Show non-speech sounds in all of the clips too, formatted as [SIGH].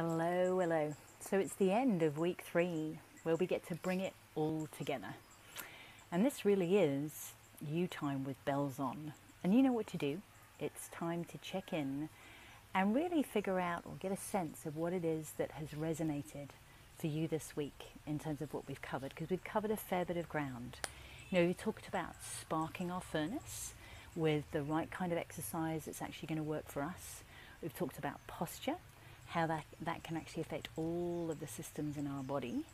Hello, hello. So it's the end of week three where we get to bring it all together. And this really is you time with bells on. And you know what to do. It's time to check in and really figure out or get a sense of what it is that has resonated for you this week in terms of what we've covered. Because we've covered a fair bit of ground. You know, we talked about sparking our furnace with the right kind of exercise that's actually going to work for us. We've talked about posture how that, that can actually affect all of the systems in our body.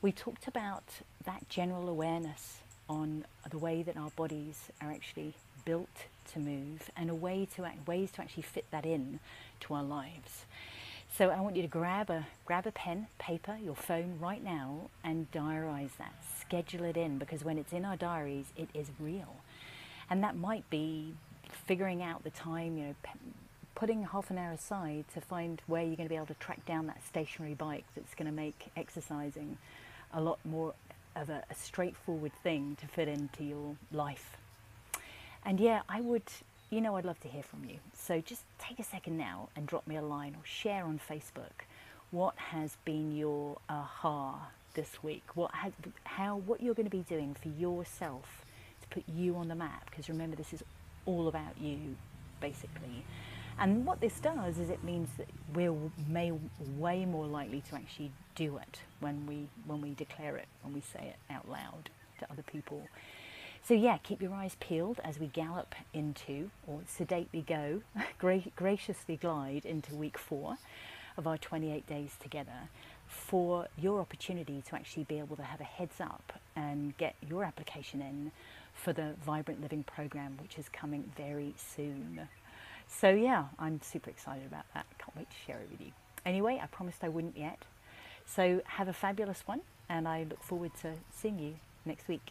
We talked about that general awareness on the way that our bodies are actually built to move and a way to act, ways to actually fit that in to our lives. So I want you to grab a grab a pen, paper, your phone right now and diarize that. Schedule it in because when it's in our diaries, it is real. And that might be figuring out the time, you know, putting half an hour aside to find where you're going to be able to track down that stationary bike that's going to make exercising a lot more of a, a straightforward thing to fit into your life. And yeah, I would, you know, I'd love to hear from you. So just take a second now and drop me a line or share on Facebook what has been your aha this week. What has, how, what you're going to be doing for yourself to put you on the map. Because remember, this is all about you, basically. And what this does is it means that we're may, way more likely to actually do it when we, when we declare it, when we say it out loud to other people. So yeah, keep your eyes peeled as we gallop into, or sedately go, [LAUGHS] gra- graciously glide into week four of our 28 days together for your opportunity to actually be able to have a heads up and get your application in for the Vibrant Living program, which is coming very soon. So yeah, I'm super excited about that. Can't wait to share it with you. Anyway, I promised I wouldn't yet. So have a fabulous one, and I look forward to seeing you next week.